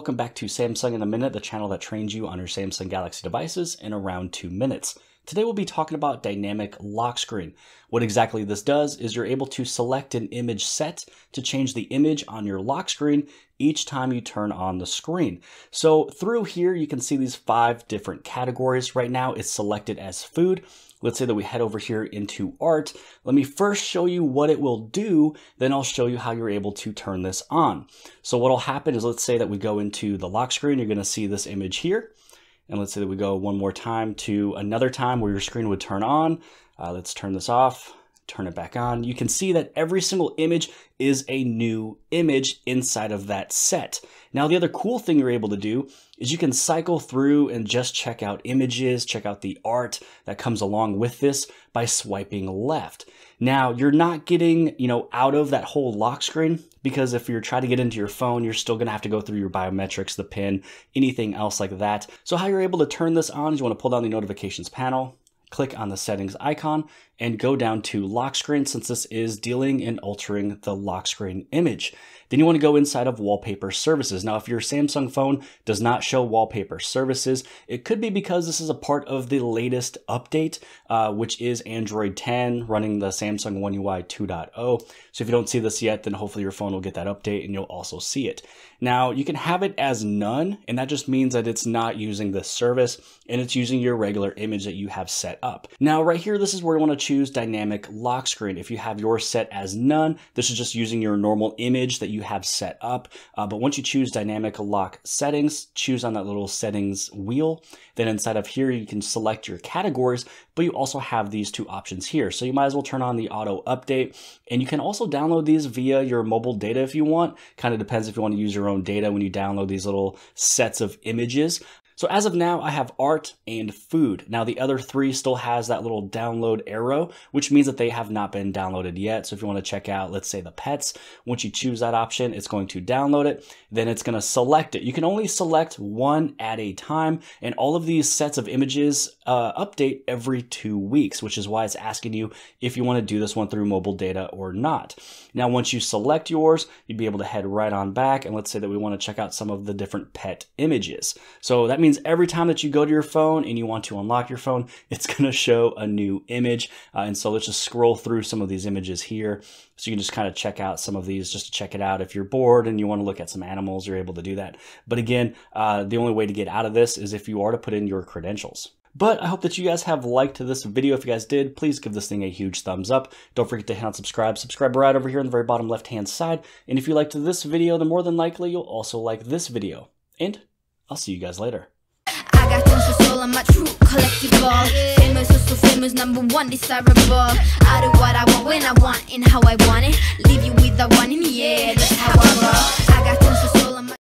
welcome back to Samsung in a Minute, the channel that trains you on your Samsung Galaxy devices in around two minutes. Today we'll be talking about dynamic lock screen. What exactly this does is you're able to select an image set to change the image on your lock screen each time you turn on the screen. So through here, you can see these five different categories. Right now it's selected as food. Let's say that we head over here into art. Let me first show you what it will do, then I'll show you how you're able to turn this on. So what'll happen is let's say that we go into the lock screen, you're gonna see this image here. And let's say that we go one more time to another time where your screen would turn on. Uh, let's turn this off, turn it back on. You can see that every single image is a new image inside of that set. Now, the other cool thing you're able to do is you can cycle through and just check out images, check out the art that comes along with this by swiping left. Now, you're not getting, you know, out of that whole lock screen because if you're trying to get into your phone, you're still going to have to go through your biometrics, the PIN, anything else like that. So how you're able to turn this on is you want to pull down the notifications panel, click on the settings icon and go down to lock screen since this is dealing and altering the lock screen image. Then you want to go inside of wallpaper services. Now, if your Samsung phone does not show wallpaper services, it could be because this is a part of the latest update, uh, which is Android 10 running the Samsung One UI 2.0. So if you don't see this yet, then hopefully your phone will get that update and you'll also see it. Now, you can have it as none, and that just means that it's not using this service and it's using your regular image that you have set up. Now, right here, this is where you want to choose dynamic lock screen. If you have yours set as none, this is just using your normal image that you have set up. Uh, but once you choose dynamic lock settings, choose on that little settings wheel. Then inside of here, you can select your categories, but you also have these two options here. So you might as well turn on the auto update. And you can also download these via your mobile data if you want. Kind of depends if you want to use your own data when you download these little sets of images. So as of now, I have art and food. Now the other three still has that little download arrow, which means that they have not been downloaded yet. So if you want to check out, let's say the pets, once you choose that option, it's going to download it. Then it's going to select it. You can only select one at a time. And all of these sets of images uh, update every two weeks, which is why it's asking you if you want to do this one through mobile data or not. Now, once you select yours, you'd be able to head right on back. And let's say that we want to check out some of the different pet images. So that means means every time that you go to your phone and you want to unlock your phone, it's going to show a new image. Uh, and so let's just scroll through some of these images here. So you can just kind of check out some of these just to check it out. If you're bored and you want to look at some animals, you're able to do that. But again, uh, the only way to get out of this is if you are to put in your credentials. But I hope that you guys have liked this video. If you guys did, please give this thing a huge thumbs up. Don't forget to hit on subscribe. Subscribe right over here on the very bottom left hand side. And if you liked this video, then more than likely you'll also like this video. And I'll see you guys later of soul, I'm a true collectible. Famous, so famous, number one desirable. I do what I want when I want and how I want it. Leave you with the one in the air